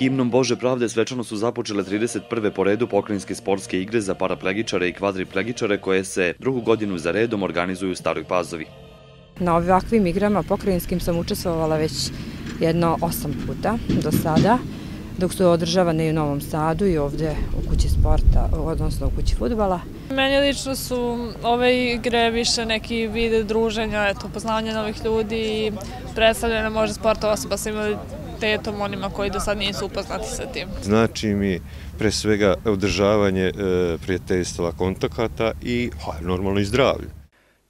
Himnom Bože pravde svečano su započele 31. po redu pokrajinske sportske igre za paraplegičare i kvadriplegičare koje se drugu godinu za redom organizuju u Staroj Pazovi. Na ovakvim igrama pokrajinskim sam učestvovala već jedno osam puta do sada, dok su održavane i u Novom Sadu i ovde u kući sporta, odnosno u kući futbala. Meni lično su ove igre više neki vide druženja, eto, poznavanje novih ljudi i predstavljena može sporta osoba sa invaliditetom onima koji do sad nisu upoznati sa tim. Znači mi pre svega održavanje e, prijateljstva kontakata i ha, normalno i zdravlje.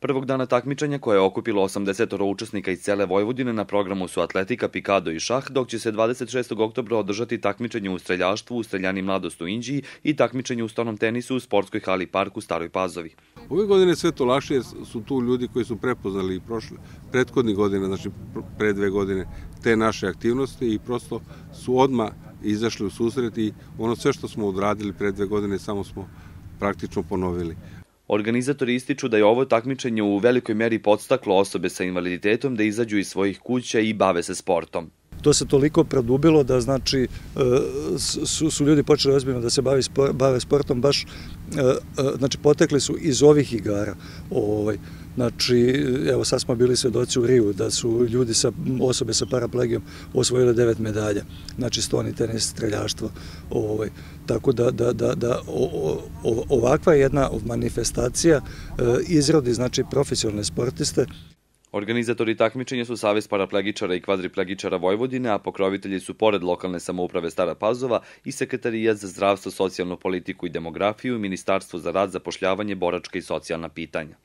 Prvog dana takmičenja koje je okupilo 80 učesnika iz cele Vojvodine na programu su atletika, pikado i šah, dok će se 26. oktobra održati takmičenje u streljaštvu u streljani mladost u Inđiji i takmičenje u stonom tenisu u sportskoj hali parku u Staroj Pazovi. Ove godine sve to lakše su tu ljudi koji su prepoznali i prošle, prethodnih godina, znači pre dve godine, te naše aktivnosti i prosto su odma izašli u susret i ono sve što smo odradili pre dve godine samo smo praktično ponovili. Organizatori ističu da je ovo takmičenje u velikoj meri podstaklo osobe sa invaliditetom da izađu iz svojih kuća i bave se sportom. To se toliko produbilo da znači e, su, su ljudi počeli ozbiljno da se bave sportom baš e, e, znači potekli su iz ovih igara. Ovaj Znači, evo sad smo bili svedoci u Riju da su ljudi sa, osobe sa paraplegijom osvojile devet medalja. Znači, stoni tenis, streljaštvo. Ovaj. Tako da, da, da, da o, o, ovakva jedna manifestacija e, izrodi, znači, profesionalne sportiste. Organizatori takmičenja su Savez paraplegičara i kvadriplegičara Vojvodine, a pokrovitelji su pored lokalne samouprave Stara Pazova i Sekretarijat za zdravstvo, socijalnu politiku i demografiju i Ministarstvo za rad, zapošljavanje, boračka i socijalna pitanja.